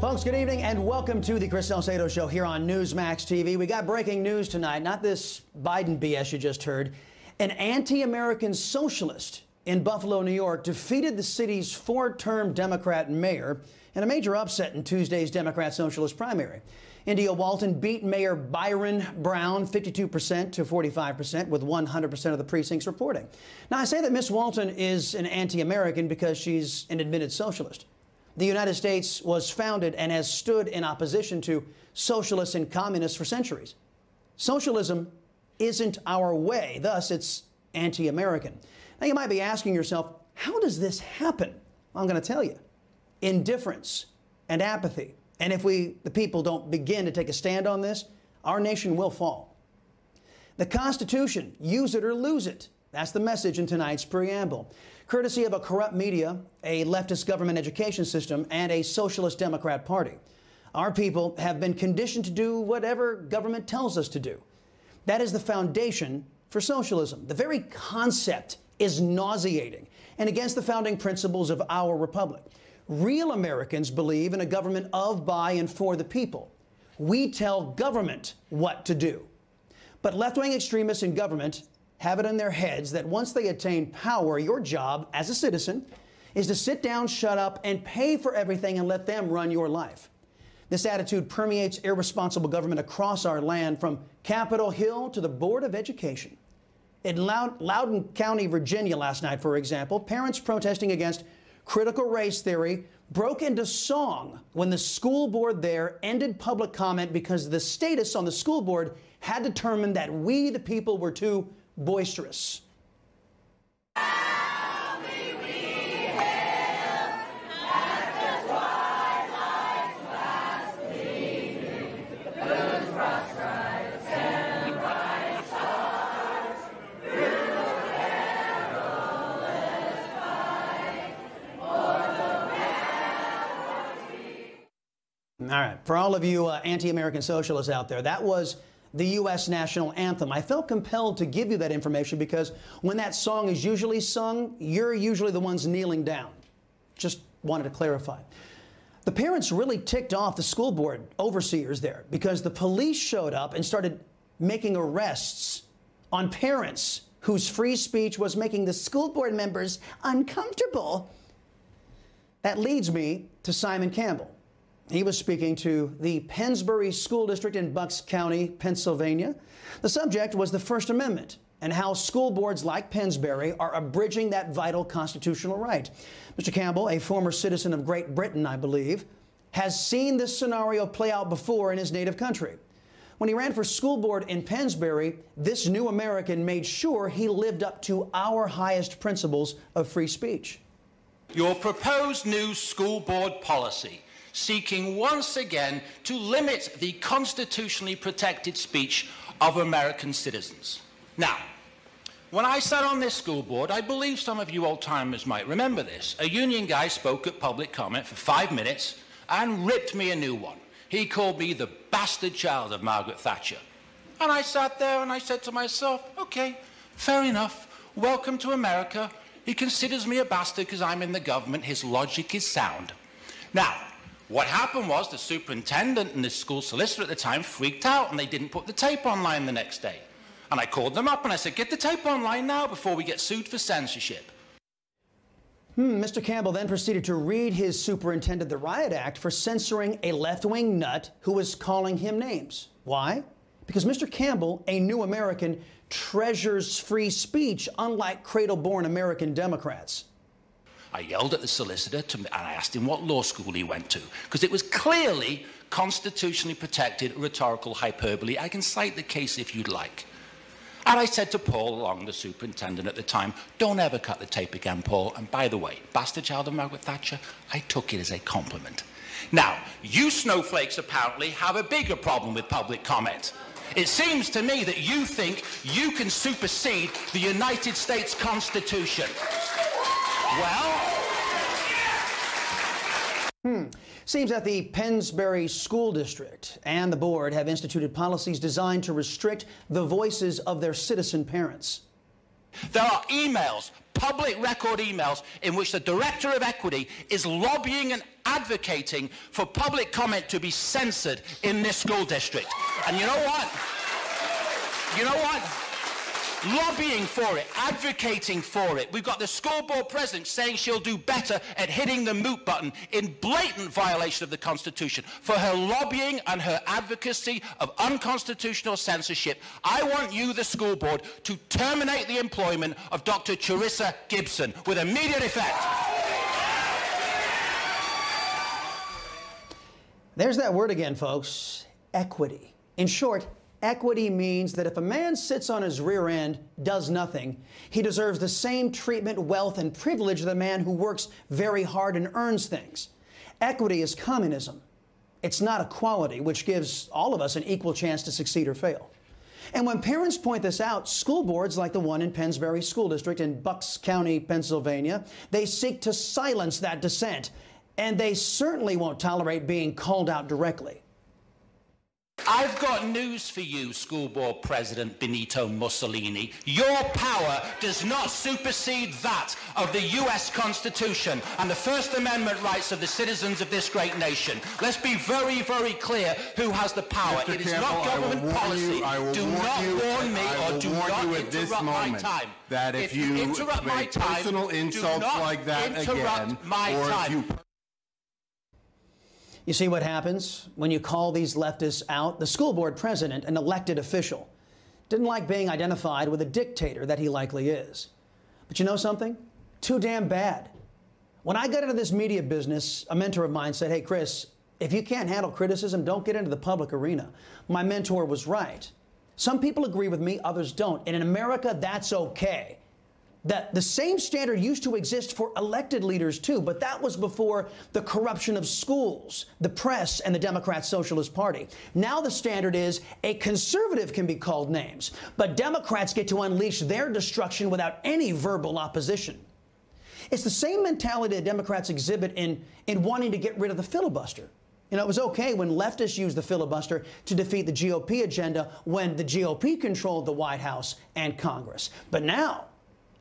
Folks, good evening and welcome to the Chris Salcedo Show here on Newsmax TV. We got breaking news tonight, not this Biden BS you just heard. An anti American socialist in Buffalo, New York, defeated the city's four term Democrat mayor in a major upset in Tuesday's Democrat Socialist primary. India Walton beat Mayor Byron Brown 52% to 45%, with 100% of the precincts reporting. Now, I say that Miss Walton is an anti American because she's an admitted socialist. The United States was founded and has stood in opposition to socialists and communists for centuries. Socialism isn't our way, thus, it's anti American. Now, you might be asking yourself, how does this happen? Well, I'm going to tell you indifference and apathy. And if we, the people, don't begin to take a stand on this, our nation will fall. The Constitution, use it or lose it. That's the message in tonight's preamble. Courtesy of a corrupt media, a leftist government education system, and a socialist Democrat Party. Our people have been conditioned to do whatever government tells us to do. That is the foundation for socialism. The very concept is nauseating and against the founding principles of our republic. Real Americans believe in a government of, by, and for the people. We tell government what to do. But left wing extremists in government have it in their heads that once they attain power, your job as a citizen is to sit down, shut up, and pay for everything and let them run your life. This attitude permeates irresponsible government across our land from Capitol Hill to the Board of Education. In Loudoun County, Virginia, last night, for example, parents protesting against critical race theory broke into song when the school board there ended public comment because the status on the school board had determined that we, the people, were too boisterous. All right. For all of you uh, anti American socialists out there, that was the U.S. national anthem. I felt compelled to give you that information because when that song is usually sung, you're usually the ones kneeling down. Just wanted to clarify. The parents really ticked off the school board overseers there because the police showed up and started making arrests on parents whose free speech was making the school board members uncomfortable. That leads me to Simon Campbell. He was speaking to the Pennsbury School District in Bucks County, Pennsylvania. The subject was the First Amendment and how school boards like Pennsbury are abridging that vital constitutional right. Mr. Campbell, a former citizen of Great Britain, I believe, has seen this scenario play out before in his native country. When he ran for school board in Pennsbury, this new American made sure he lived up to our highest principles of free speech. Your proposed new school board policy seeking once again to limit the constitutionally protected speech of American citizens. Now, when I sat on this school board, I believe some of you old timers might remember this. A union guy spoke at public comment for five minutes and ripped me a new one. He called me the bastard child of Margaret Thatcher. And I sat there and I said to myself, okay, fair enough. Welcome to America. He considers me a bastard because I'm in the government. His logic is sound. Now, what happened was the superintendent and the school solicitor at the time freaked out and they didn't put the tape online the next day. And I called them up and I said, get the tape online now before we get sued for censorship. Hmm, Mr. Campbell then proceeded to read his superintendent the Riot Act for censoring a left wing nut who was calling him names. Why? Because Mr. Campbell, a new American, treasures free speech, unlike cradle born American Democrats. I yelled at the solicitor to, and I asked him what law school he went to, because it was clearly constitutionally protected rhetorical hyperbole. I can cite the case if you'd like. And I said to Paul Long, the superintendent at the time, don't ever cut the tape again, Paul. And by the way, bastard child of Margaret Thatcher, I took it as a compliment. Now, you snowflakes apparently have a bigger problem with public comment. It seems to me that you think you can supersede the United States Constitution. Well, hmm. Seems that the Pennsbury School District and the board have instituted policies designed to restrict the voices of their citizen parents. There are emails, public record emails in which the Director of Equity is lobbying and advocating for public comment to be censored in this school district. And you know what? You know what? Lobbying for it, advocating for it. We've got the school board president saying she'll do better at hitting the mute button in blatant violation of the Constitution. For her lobbying and her advocacy of unconstitutional censorship, I want you, the school board, to terminate the employment of Dr. Charissa Gibson with immediate effect. There's that word again, folks equity. In short, Equity means that if a man sits on his rear end, does nothing, he deserves the same treatment, wealth, and privilege of the man who works very hard and earns things. Equity is communism. It's not equality, which gives all of us an equal chance to succeed or fail. And when parents point this out, school boards like the one in Pennsbury School District in Bucks County, Pennsylvania, they seek to silence that dissent. And they certainly won't tolerate being called out directly. I've got news for you, School Board President Benito Mussolini. Your power does not supersede that of the U.S. Constitution and the First Amendment rights of the citizens of this great nation. Let's be very, very clear who has the power. Mr. It is Campbell, not government policy. You, do not you, warn me or do not you interrupt this my time. That if, if you, you interrupt my make time, personal insults like that again, my or time. if you you see what happens when you call these leftists out? The school board president, an elected official, didn't like being identified with a dictator that he likely is. But you know something? Too damn bad. When I got into this media business, a mentor of mine said, Hey, Chris, if you can't handle criticism, don't get into the public arena. My mentor was right. Some people agree with me, others don't. And in America, that's okay that the same standard used to exist for elected leaders too, but that was before the corruption of schools, the press, and the Democrat Socialist Party. Now the standard is a conservative can be called names, but Democrats get to unleash their destruction without any verbal opposition. It's the same mentality that Democrats exhibit in, in wanting to get rid of the filibuster. You know, it was okay when leftists used the filibuster to defeat the GOP agenda when the GOP controlled the White House and Congress. But now,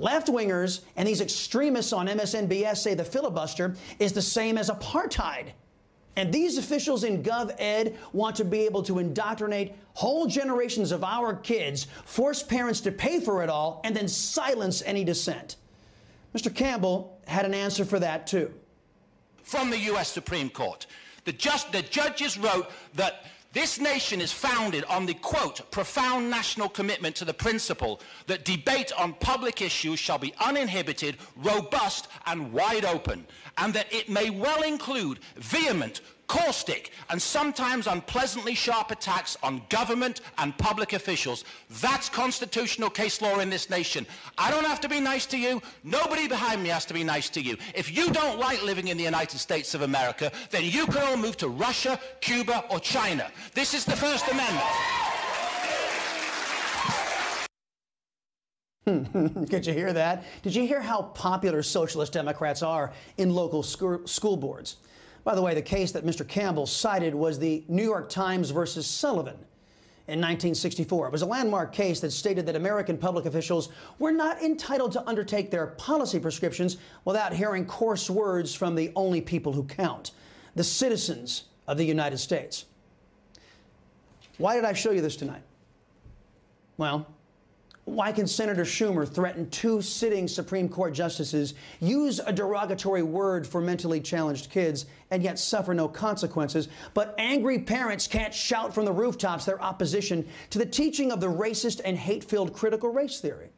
Left wingers and these extremists on MSNBS say the filibuster is the same as apartheid. And these officials in Gov Ed want to be able to indoctrinate whole generations of our kids, force parents to pay for it all, and then silence any dissent. Mr. Campbell had an answer for that, too. From the U.S. Supreme Court, the, just, the judges wrote that this nation is founded on the, quote, profound national commitment to the principle that debate on public issues shall be uninhibited, robust, and wide open, and that it may well include vehement, caustic, and sometimes unpleasantly sharp attacks on government and public officials. That's constitutional case law in this nation. I don't have to be nice to you. Nobody behind me has to be nice to you. If you don't like living in the United States of America, then you can all move to Russia, Cuba, or China. This is the First Amendment. Hmm, Did you hear that? Did you hear how popular socialist Democrats are in local school boards? By the way, the case that Mr. Campbell cited was the New York Times versus Sullivan in 1964. It was a landmark case that stated that American public officials were not entitled to undertake their policy prescriptions without hearing coarse words from the only people who count, the citizens of the United States. Why did I show you this tonight? Well, why can Senator Schumer threaten two sitting Supreme Court justices, use a derogatory word for mentally challenged kids, and yet suffer no consequences? But angry parents can't shout from the rooftops their opposition to the teaching of the racist and hate filled critical race theory.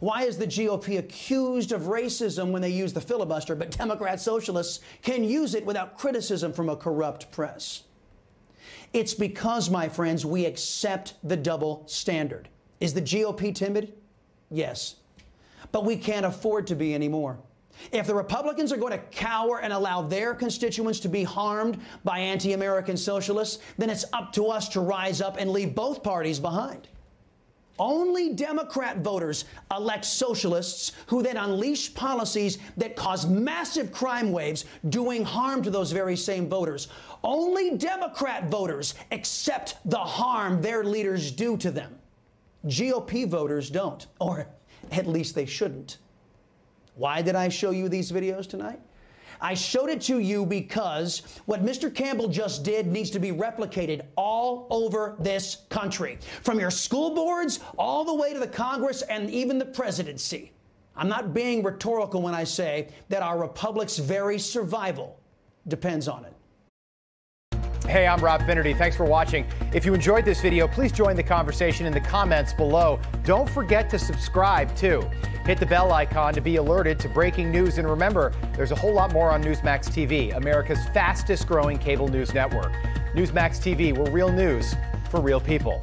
Why is the GOP accused of racism when they use the filibuster, but Democrat socialists can use it without criticism from a corrupt press? It's because, my friends, we accept the double standard. Is the GOP timid? Yes. But we can't afford to be anymore. If the Republicans are going to cower and allow their constituents to be harmed by anti American socialists, then it's up to us to rise up and leave both parties behind. Only Democrat voters elect socialists who then unleash policies that cause massive crime waves, doing harm to those very same voters. Only Democrat voters accept the harm their leaders do to them. GOP voters don't, or at least they shouldn't. Why did I show you these videos tonight? I showed it to you because what Mr. Campbell just did needs to be replicated all over this country, from your school boards all the way to the Congress and even the presidency. I'm not being rhetorical when I say that our republic's very survival depends on it. Hey, I'm Rob Finnerty. Thanks for watching. If you enjoyed this video, please join the conversation in the comments below. Don't forget to subscribe, too. Hit the bell icon to be alerted to breaking news. And remember, there's a whole lot more on Newsmax TV, America's fastest growing cable news network. Newsmax TV, we're real news for real people.